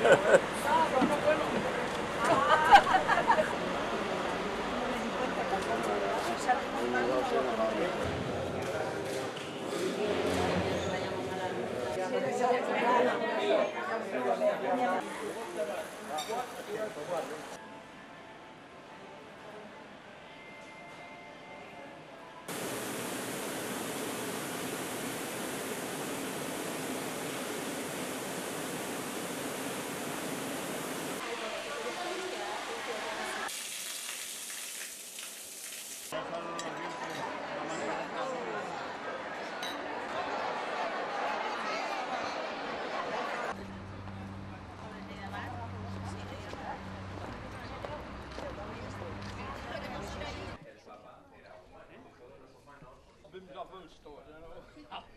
Gracias. Står der? Kan godt ske.